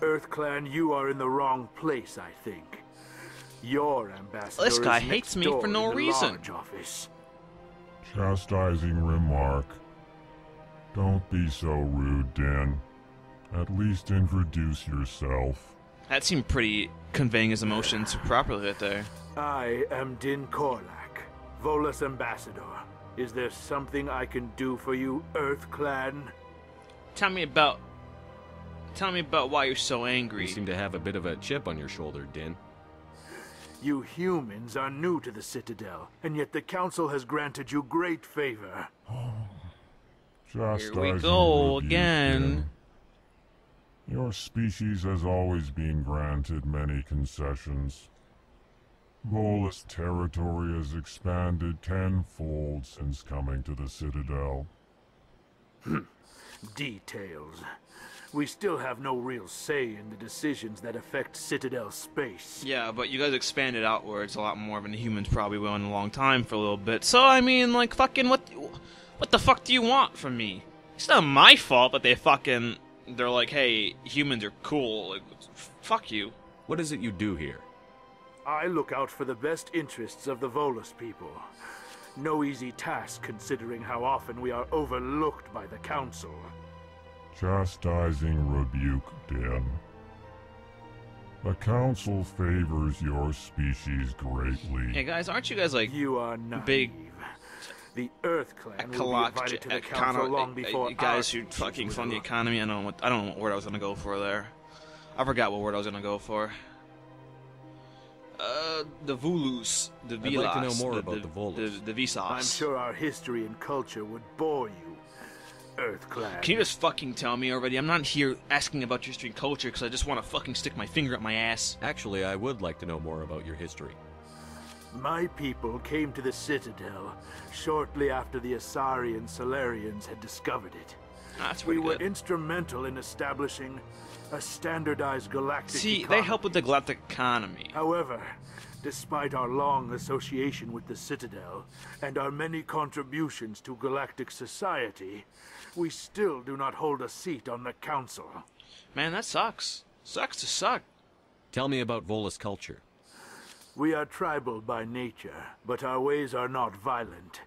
EarthClan, you are in the wrong place, I think. Your ambassador This guy is hates next me for no in the reason. large office. Chastising remark. Don't be so rude, Dan. At least introduce yourself. That seemed pretty conveying his emotions properly right there. I am Din Korlak, Volus ambassador. Is there something I can do for you, Earth Clan? Tell me about. Tell me about why you're so angry. You seem to have a bit of a chip on your shoulder, Din. You humans are new to the Citadel, and yet the Council has granted you great favor. Chastising Here we go rebuke, again. Dan. Your species has always been granted many concessions. Volus territory has expanded tenfold since coming to the Citadel. Details. We still have no real say in the decisions that affect Citadel space. Yeah, but you guys expanded outwards a lot more than the humans probably will in a long time for a little bit. So I mean, like, fucking, what, what the fuck do you want from me? It's not my fault that they fucking, they're like, hey, humans are cool. Like, f- fuck you. What is it you do here? I look out for the best interests of the Volus people. No easy task considering how often we are overlooked by the Council. Chastising rebuke, Dan. The Council favors your species greatly. Hey guys, aren't you guys like You are not Big- The Earth Clan will be ecologic, invited to the Council long before you guys who fucking fund the economy? I don't know what I don't know what word I was gonna go for there. I forgot what word I was gonna go for. Uh, the Volus, the I'd like to know more the, about the, the Volus. the, the Visas. I'm sure our history and culture would bore you, Earth Clan. Can you just fucking tell me already? I'm not here asking about your history and culture because I just want to fucking stick my finger up my ass. Actually, I would like to know more about your history. My people came to the Citadel shortly after the Asari and Salarians had discovered it. Ah, that's We pretty were good. instrumental in establishing a standardized galactic See, economy. they help with the galactic economy. However, despite our long association with the Citadel and our many contributions to galactic society, we still do not hold a seat on the Council. Man, that sucks. Sucks to suck. Tell me about Volus culture. We are tribal by nature, but our ways are not violent.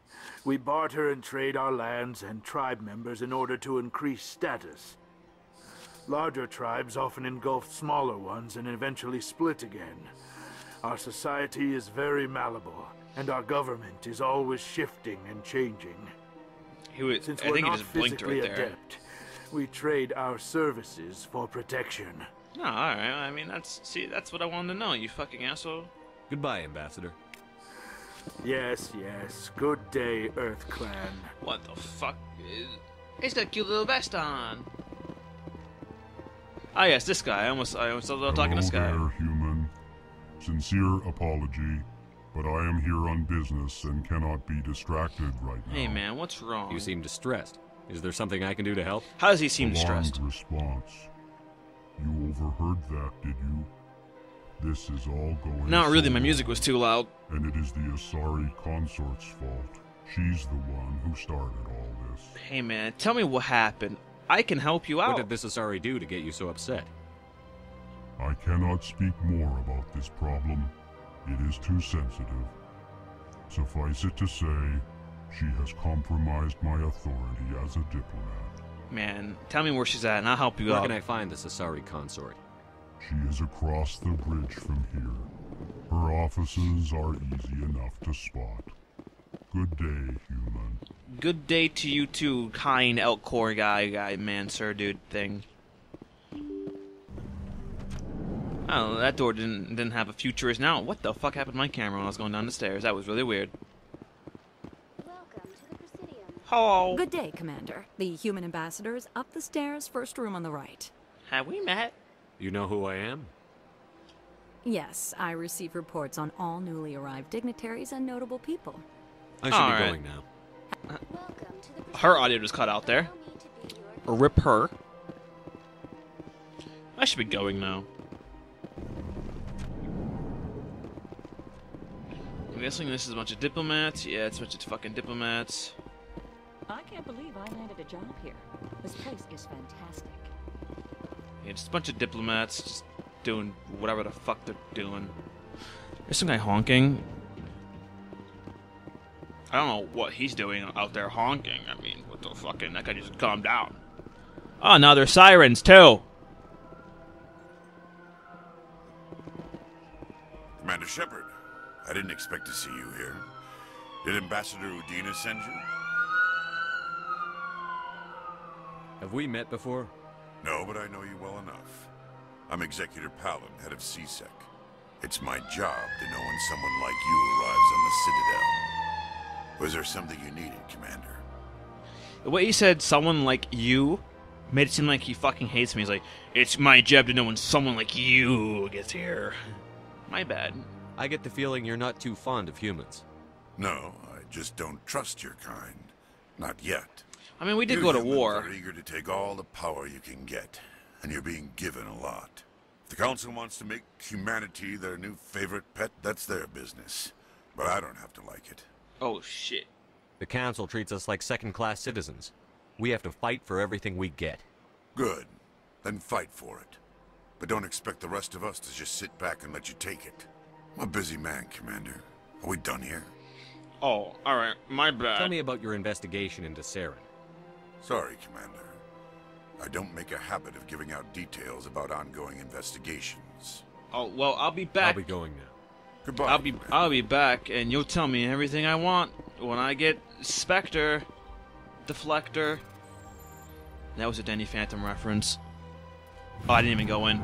We barter and trade our lands and tribe members in order to increase status. Larger tribes often engulf smaller ones and eventually split again. Our society is very malleable, and our government is always shifting and changing. He was, Since I we're think he not just blinked physically right there. adept, we trade our services for protection. No, all right. I mean, that's see, that's what I wanted to know. You fucking asshole. Goodbye, Ambassador. Yes, yes. Good day, Earth Clan. What the fuck? Is... He's got a cute little vest on. Ah, yes, this guy. I almost, I almost started talking to this Hello guy. there, human. Sincere apology, but I am here on business and cannot be distracted right now. Hey, man, what's wrong? You seem distressed. Is there something I can do to help? How does he seem Alarmed distressed? response. You overheard that, did you? This is all going Not really. My music was too loud. And it is the Asari consort's fault. She's the one who started all this. Hey, man, tell me what happened. I can help you out. What did this Asari do to get you so upset? I cannot speak more about this problem. It is too sensitive. Suffice it to say, she has compromised my authority as a diplomat. Man, tell me where she's at, and I'll help you Where out. can I find this Asari consort? She is across the bridge from here. Her offices are easy enough to spot. Good day, human. Good day to you too, kind Elcor guy, guy, man, sir, dude, thing. Oh, that door didn't didn't have a futurist. Now, what the fuck happened to my camera when I was going down the stairs? That was really weird. Welcome to the Presidium. Hello. Good day, Commander. The human ambassador is up the stairs, first room on the right. Have we met? You know who I am? Yes, I receive reports on all newly arrived dignitaries and notable people. I should Alright. be going now. Welcome to the Presidium. Her audio just cut out there. Allow me to be your Rip her. I should be going now. I'm guessing this is a bunch of diplomats. Yeah, it's a bunch of fucking diplomats. I can't believe I landed a job here. This place is fantastic. Yeah, just a bunch of diplomats just doing whatever the fuck they're doing. There's some guy honking. I don't know what he's doing out there honking. I mean, what the fucking that guy just calm down. Ah, oh, now there's sirens too. Commander Shepard, I didn't expect to see you here. Did Ambassador Udina send you? Have we met before? No, but I know you well enough. I'm Executor Pallin, head of C-Sec. It's my job to know when someone like you arrives on the Citadel. Was there something you needed, Commander? The way he said someone like you made it seem like he fucking hates me. He's like, it's my job to know when someone like you gets here. My bad. I get the feeling you're not too fond of humans. No, I just don't trust your kind. Not yet. I mean, we did You go to war. war. are eager to take all the power you can get, and you're being given a lot. If the Council wants to make humanity their new favorite pet, that's their business. But I don't have to like it. Oh shit. The Council treats us like second-class citizens. We have to fight for everything we get. Good. Then fight for it. But don't expect the rest of us to just sit back and let you take it. I'm a busy man, Commander. Are we done here? Oh, all right. My bad. Tell me about your investigation into Saren. Sorry, Commander. I don't make a habit of giving out details about ongoing investigations. Oh well, I'll be back. I'll be going now. Goodbye. I'll be Commander. I'll be back, and you'll tell me everything I want when I get Spectre, Deflector. That was a Danny Phantom reference. Oh, I didn't even go in.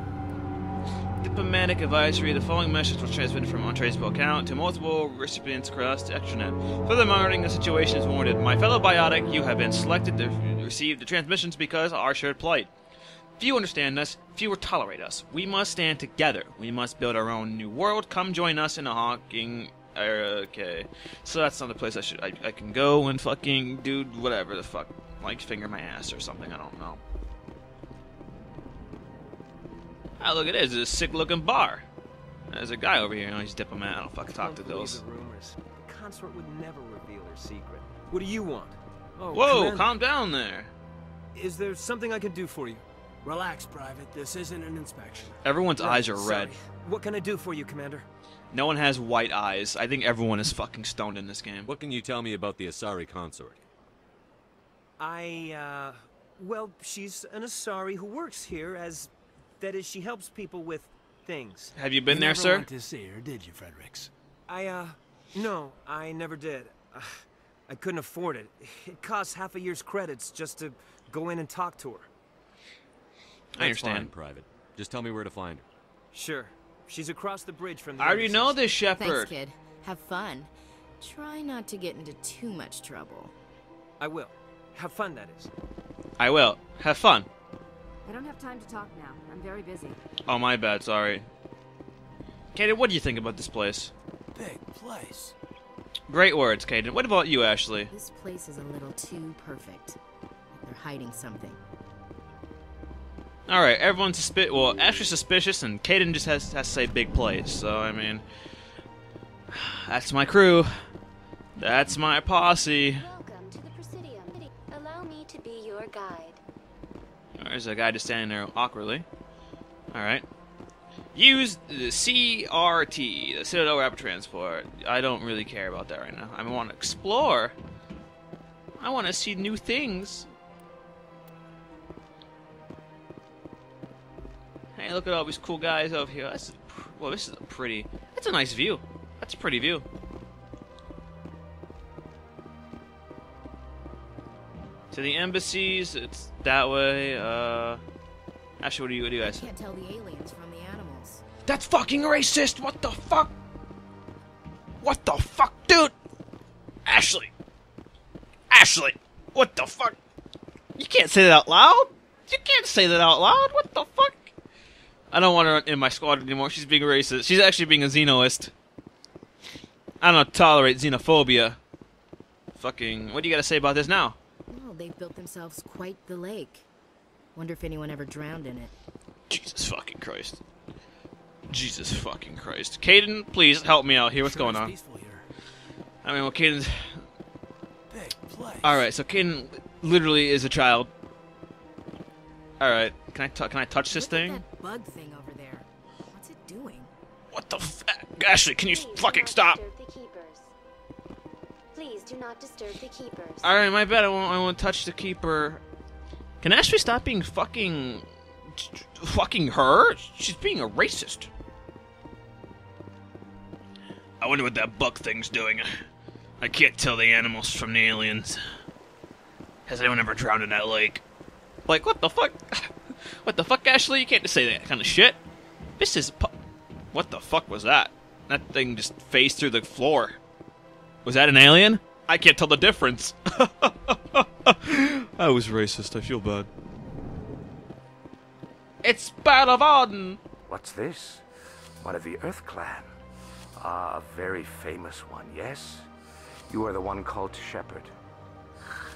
Diplomatic advisory: The following message was transmitted from untraceable account to multiple recipients across the extranet. Further monitoring the situation is warranted. My fellow biotic, you have been selected to receive the transmissions because of our shared plight. Few understand us, fewer tolerate us. We must stand together. We must build our own new world. Come join us in a honking. Okay, so that's not the place I should. I, I can go and fucking do whatever the fuck, like finger my ass or something. I don't know. Ah, look at this. It's a sick looking bar. There's a guy over here. Oh, he's a diplomat. I don't fucking talk to Don't believe those. the rumors. The consort would never reveal her secret. What do you want? Oh, Whoa, Commander, calm down there. Is there something I can do for you? Relax, Private. This isn't an inspection. Everyone's No, eyes are sorry. red. What can I do for you, Commander? No one has white eyes. I think everyone is fucking stoned in this game. What can you tell me about the Asari consort? I, uh, well, she's an Asari who works here as, that is, she helps people with things. Have you been you there, never sir? went to see her, did you, Fredericks? I, uh, no, I never did. Uh, I couldn't afford it. It costs half a year's credits just to go in and talk to her. I That's fine, understand. Private. Just tell me where to find her. Sure. She's across the bridge from the I already know this Shepard. Thanks, kid. Have fun. Try not to get into too much trouble. I will. Have fun, that is. I will. Have fun. I don't have time to talk now. I'm very busy. Oh, my bad. Sorry. Kaidan, what do you think about this place? Big place. Great words, Kaidan. What about you, Ashley? This place is a little too perfect. They're hiding something. All right, everyone's suspi- well, Ashley's suspicious, and Kaidan just has, has to say big place. So I mean, that's my crew. That's my posse. There's a guy just standing there awkwardly. All right. Use the CRT, the Citadel Rapid Transport. I don't really care about that right now. I want to explore. I want to see new things. Hey, look at all these cool guys over here. That's well, this is a pretty. That's a nice view. That's a pretty view. To the embassies, it's that way. Uh, actually, what do you, what do you guys? Can't tell the aliens from the animals. That's fucking racist. What the fuck? What the fuck, dude? Ashley. Ashley. What the fuck? You can't say that out loud. You can't say that out loud. What the fuck? I don't want her in my squad anymore. She's being racist. She's actually being a xenoist. I don't tolerate xenophobia. Fucking. What do you got to say about this now? Well, they've built themselves quite the lake. Wonder if anyone ever drowned in it. Jesus fucking Christ. Jesus fucking Christ. Kaidan, please help me out here. What's Sure going on? Peaceful here. I mean, well, Kaidan's. Big place. Alright, so Kaidan literally is a child. Alright. Can I t- can I touch this Look at thing? that bug thing over there. What's it doing? What the f- Ashley, can you Please do fucking not stop? Please do not disturb the keepers. All right, my bad. I won't. I won't touch the keeper. Can Ashley stop being fucking, fucking her? She's being a racist. I wonder what that buck thing's doing. I can't tell the animals from the aliens. Has anyone ever drowned in that lake? Like, what the fuck? what the fuck, Ashley? You can't just say that kind of shit. This is. What the fuck was that? That thing just phased through the floor. Was that an alien? I can't tell the difference. I was racist. I feel bad. It's Battle of Arden. What's this? One of the Earth Clan. Ah, a very famous one, yes? You are the one called Shepard.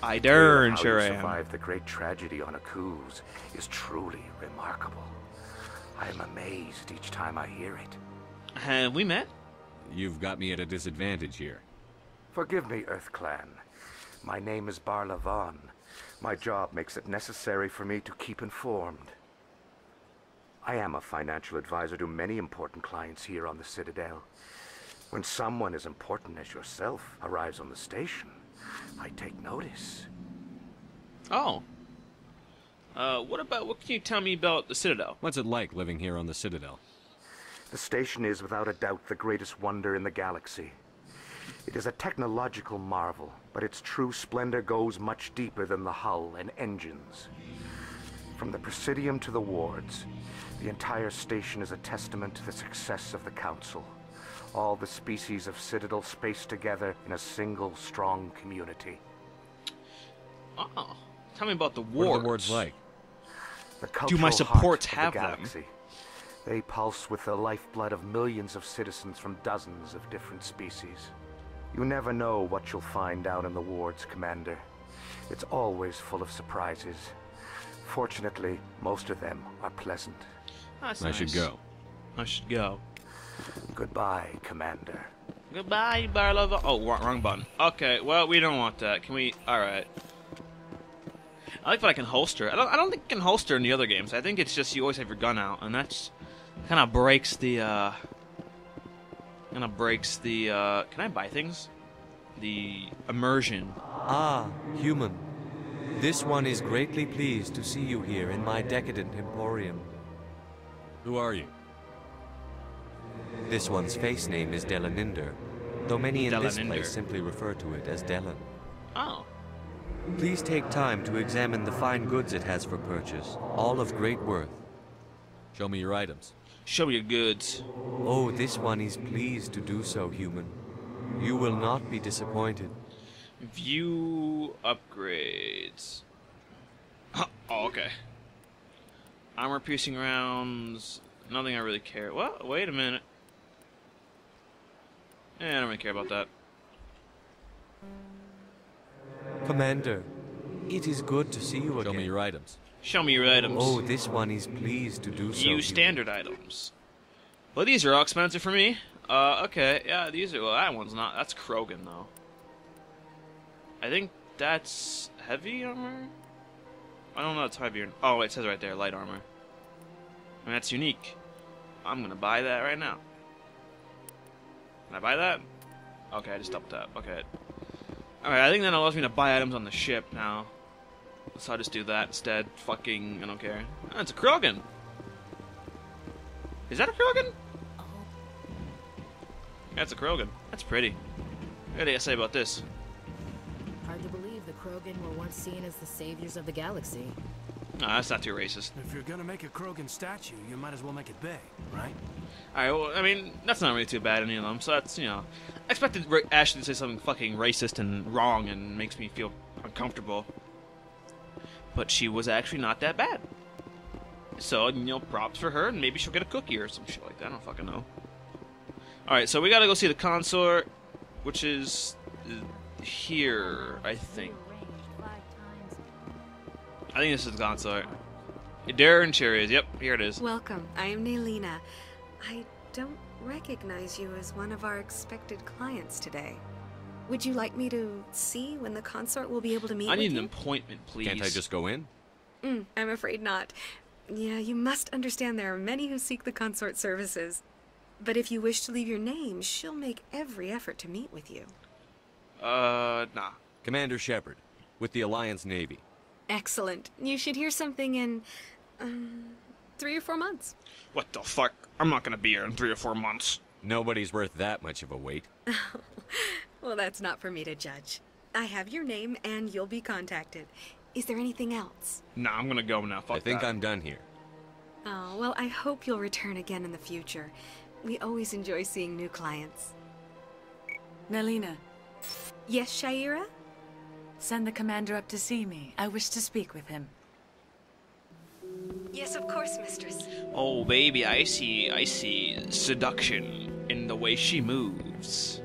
I Tale of darn how sure you I am. survived the great tragedy on Akuze is truly remarkable. I am amazed each time I hear it. Have we met? You've got me at a disadvantage here. Forgive me, Earth Clan. My name is Barla Von. My job makes it necessary for me to keep informed. I am a financial advisor to many important clients here on the Citadel. When someone as important as yourself arrives on the station, I take notice. Oh. Uh, what about what can you tell me about the Citadel? What's it like living here on the Citadel? The station is without a doubt the greatest wonder in the galaxy. It is a technological marvel, but its true splendor goes much deeper than the hull and engines. From the Presidium to the wards, the entire station is a testament to the success of the Council. All the species of Citadel spaced together in a single strong community. Oh. Tell me about the wards. What are wards. the wards like? The Do my supports have of the them? They pulse with the lifeblood of millions of citizens from dozens of different species. You never know what you'll find out in the wards, Commander. It's always full of surprises. Fortunately, most of them are pleasant. That's I should go. I should go. Goodbye, Commander. Goodbye, Barla Von. Oh, wrong, wrong button. Okay, well, we don't want that. Can we? All right. I like that I can holster. I don't. I don't think I can holster in the other games. I think it's just you always have your gun out, and that's kind of breaks the. uh Kind of breaks the. uh Can I buy things? The immersion. Ah, human. This one is greatly pleased to see you here in my decadent emporium. Who are you? This one's face name is Delaninder, though many in this place simply refer to it as Delan. Oh. Please take time to examine the fine goods it has for purchase, all of great worth. Show me your items. Show your goods. Oh, this one is pleased to do so, human. You will not be disappointed. View upgrades. Oh, okay. Armor piercing rounds. Nothing I really care. Well, wait a minute. Eh, I don't really care about that. Commander, it is good to see you Show again. me your items. Show me your items. Oh, this one is pleased to do so. Use standard items. Well, these are all expensive for me. Uh, okay, yeah, these are. Well, that one's not. That's Krogan though. I think that's heavy armor. I don't know. It's heavy. Or, oh, it says right there, light armor. And that's unique. I'm gonna buy that right now. Can I buy that? Okay, I just double tap. Okay. Alright, I think that allows me to buy items on the ship now. So I'll just do that instead. Fucking, I don't care. Oh, it's a Krogan. Is that a Krogan? Yeah, it's a Krogan. That's pretty. What do you say about this? Hard to believe the Krogan were once seen as the saviors of the galaxy. No, that's not too racist. If you're gonna make a Krogan statue, you might as well make it big, right? Alright, well, I mean, that's not really too bad, any of them. So that's, you know. I expected Ra- Ashley to say something fucking racist and wrong and makes me feel uncomfortable. But she was actually not that bad. So, you know, props for her, and maybe she'll get a cookie or some shit like that. I don't fucking know. Alright, so we gotta go see the consort, which is here, I think. I think this is the consort. Darren Cherries, yep, here it is. Welcome. I am Nelyna. I don't recognize you as one of our expected clients today. Would you like me to see when the consort will be able to meet you? I need with an you? appointment, please. Can't I just go in? Mm, I'm afraid not. Yeah, you must understand there are many who seek the consort services. But if you wish to leave your name, she'll make every effort to meet with you. Uh, nah. Commander Shepard, with the Alliance Navy. Excellent. You should hear something in, um, three or four months. What the fuck? I'm not gonna be here in three or four months. Nobody's worth that much of a wait. well, that's not for me to judge. I have your name and you'll be contacted. Is there anything else? Nah, I'm gonna go now. Fuck I think that. I'm done here. Oh, well, I hope you'll return again in the future. We always enjoy seeing new clients. Nelyna. Yes, Sha'ira? Send the commander up to see me. I wish to speak with him. Yes, of course, mistress. Oh, baby, I see, I see seduction in the way she moves.